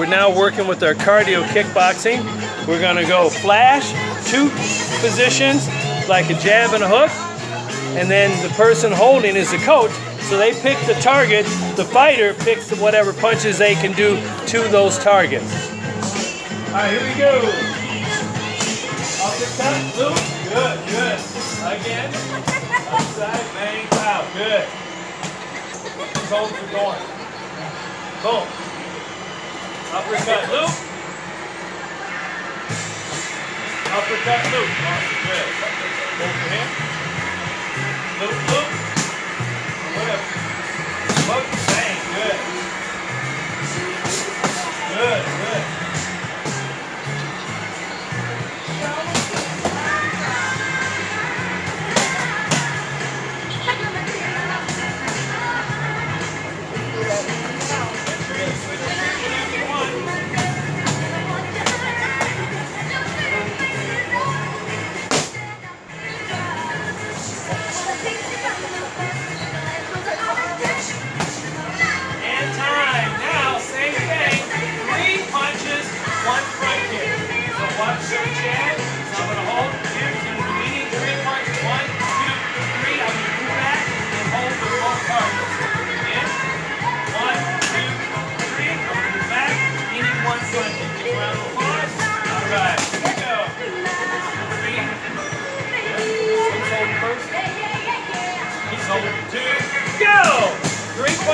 we're now working with our cardio kickboxing. We're gonna go flash, two positions, like a jab and a hook, and then the person holding is the coach. So they pick the target, the fighter picks whatever punches they can do to those targets. All right, here we go. Off the top, loop. Good, good. Again. Upside, bang, pow. Good. For going. Boom. Uppercut, loop. Uppercut, loop. Awesome, good. Hold for him. Loop, loop. Whatever. Bang, good. Good,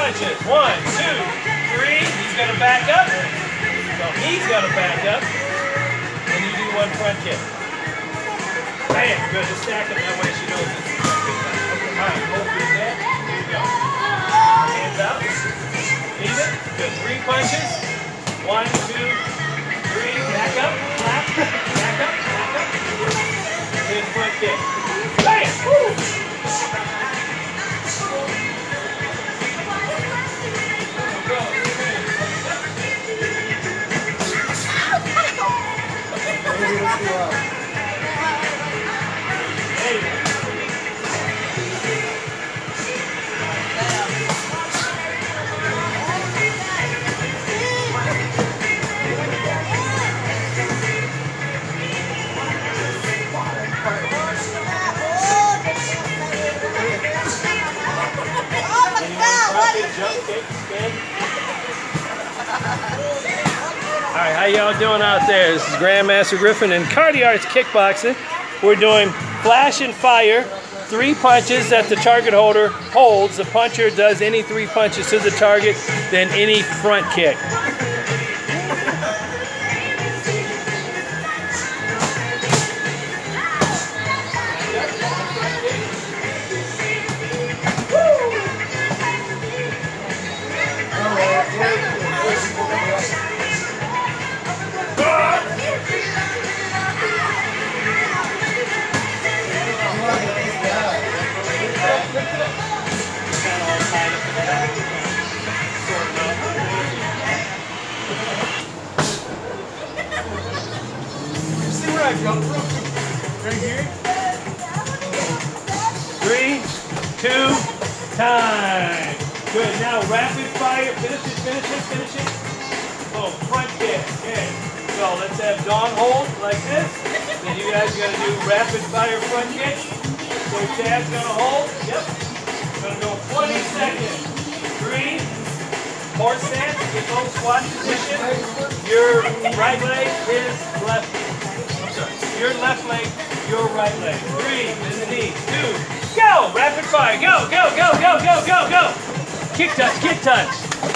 punches. One, two, three. He's going to back up. So he's going to back up. And you do one front kick. Bam. Good. Just stack them that way she knows it's All right. Hold your head. Here we go. Hands out. Leave it. Good. Three punches. One, two, three. Back up. Clap. Back up. Back up. Good front kick. Alright, how y'all doing out there? This is Grandmaster Griffin and KardioArts Kickboxing. We're doing flash and fire, three punches that the target holder holds. The puncher does any three punches to the target, then any front kick. Okay. So let's have Dawn hold like this. Then you guys are gonna do rapid fire front kick. So Chad's gonna hold. Yep. Gonna go 20 seconds. Three. More stance. Get those squat position. Your right leg is left. I'm sorry. Your left leg your right leg. Three, bend the knee. Two, go! Rapid fire. Go, go, go, go, go, go, go! Kick touch, kick touch.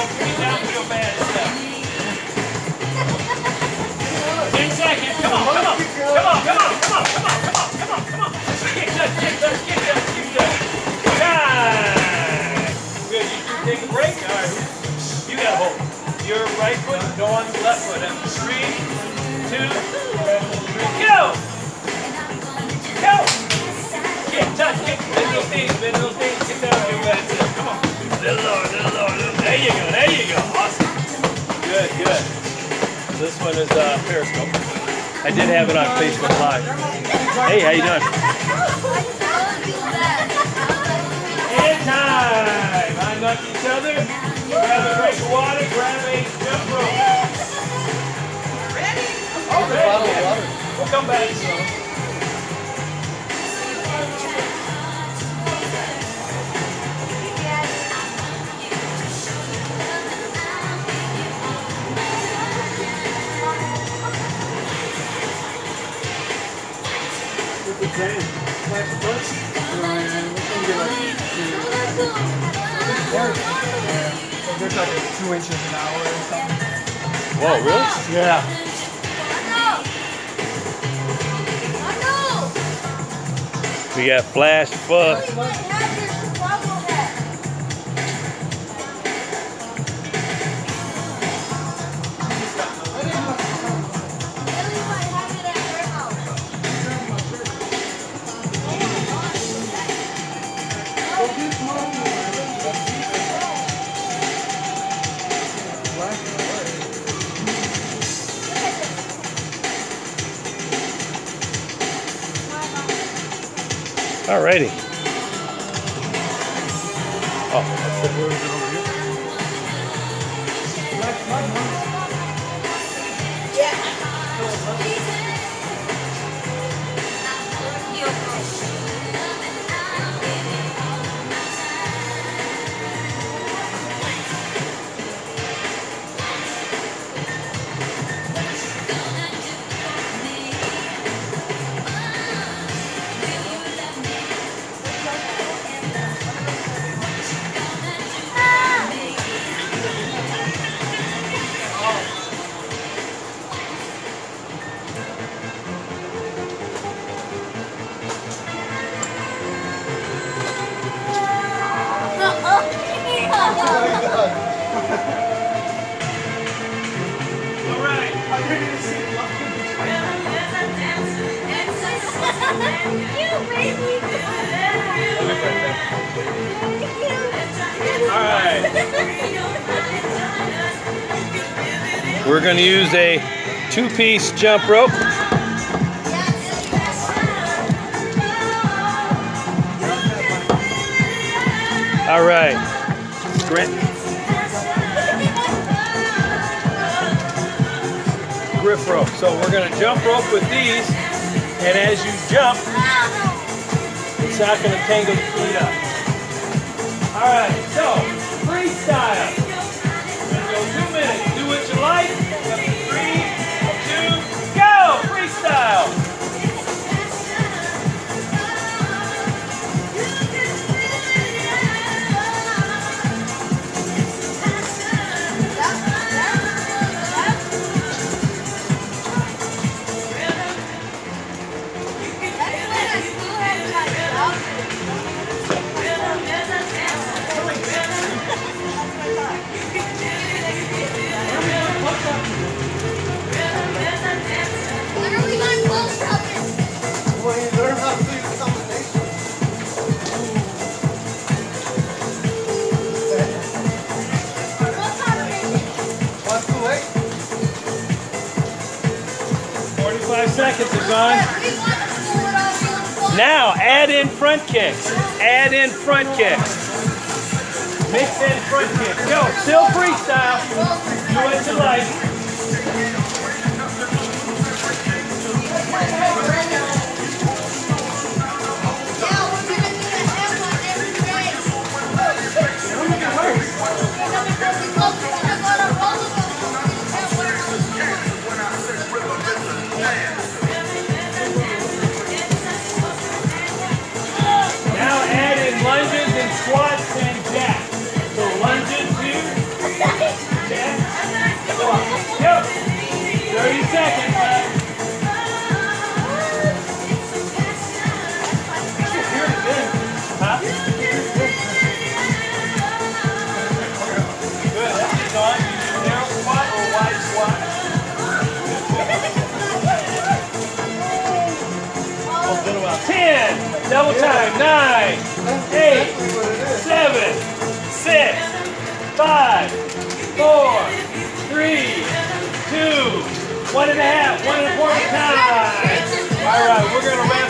those knees, I did have it on Facebook Live. Hey, how you doing? And time! Unlock each other. Grab a drink of water. Grab a jump rope. Of water. We'll come back. What's the name? Flash Bush? They're like two inches an hour or something. Whoa, really? Yeah. We got Flash Fuck. Alrighty. Oh, We're going to use a two-piece jump rope. Alright. Grant. Grip rope. So we're going to jump rope with these. And as you jump, it's not going to tangle the feet up. Alright, so freestyle. Front kicks. Add in front kicks. Mix in front kicks. Go, still freestyle. Ten. Double time. Nine. Eight. Seven, six, five, four, three, two, One and a half, one and a quarter time. All right, we're gonna wrap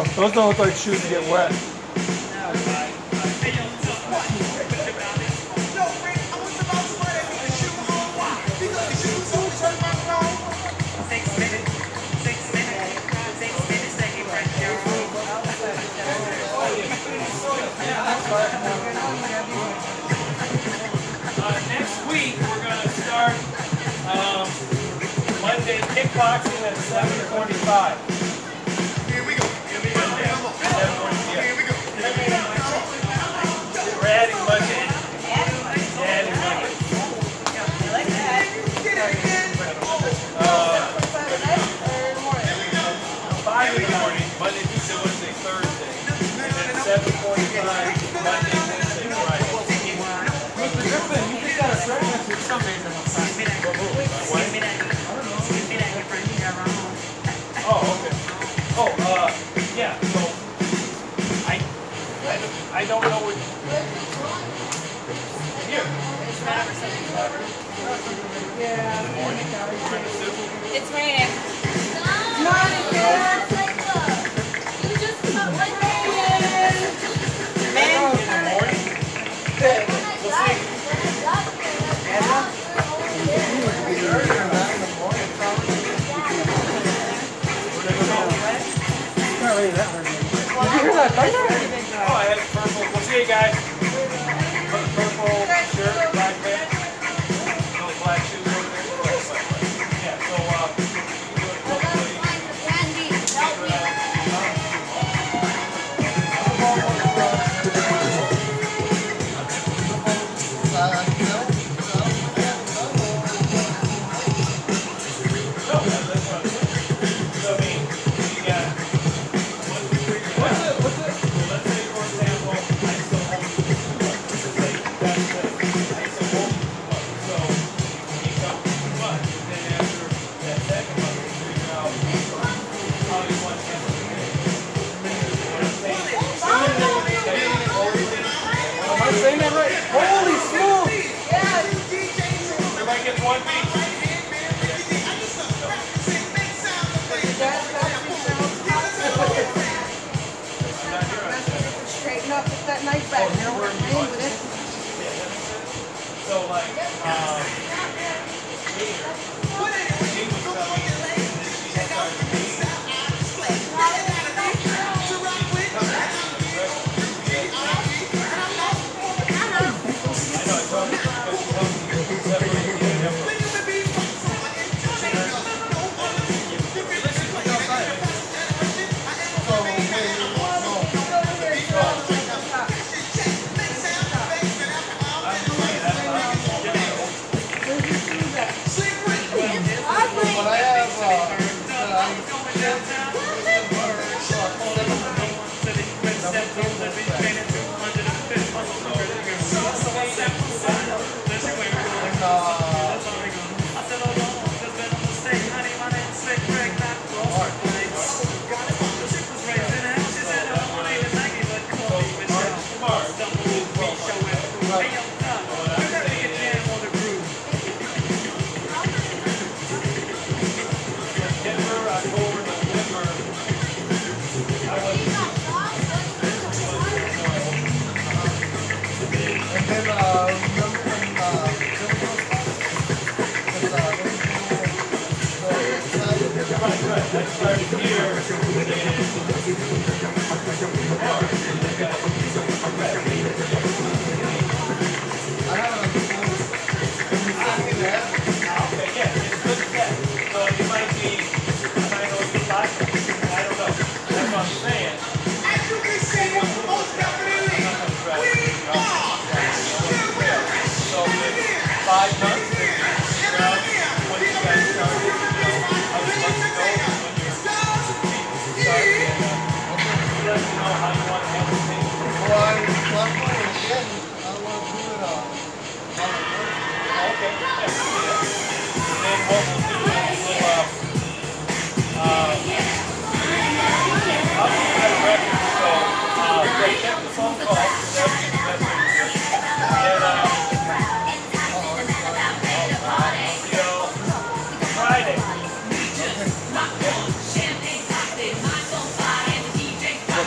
Oh, those don't look like shoes to get wet. Uh, um, kickboxing at 7:45. We're adding Monday. I. Uh, five in the morning, Monday, Tuesday, Wednesday, Thursday, and then 7:45 Monday, Wednesday, Friday. But the good you just gotta stretch next week some days in the sun. Oh, okay. Oh, uh, yeah. So I, I, don't- I don't know what. Here. It's raining. It's not really that hard. Did you hear that thunder? Oh, I had purple. We'll see you guys. Back. So like, um,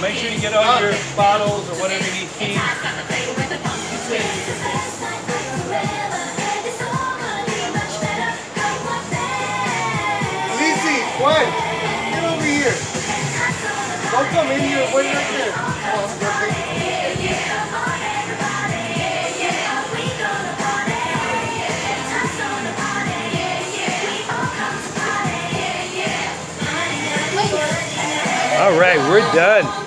make sure you get all your bottles or whatever you need, keys. Lizzy, Juan, get over here. Don't come in here. Wait right there. Oh, okay. All right, we're done.